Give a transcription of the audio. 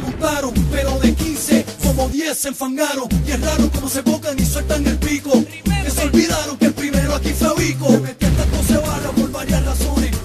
pegaron, pero de 15 como 10 se enfangaron. Y es raro como se bocan y sueltan el pico. Que se olvidaron que el primero aquí fue Vico. Me metí tanto se barra por varias razones.